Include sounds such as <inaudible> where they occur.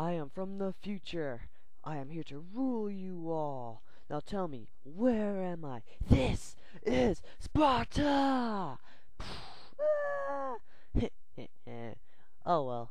I am from the future. I am here to rule you all. Now tell me, where am I? This is Sparta! <sighs> Ah! <laughs> oh well.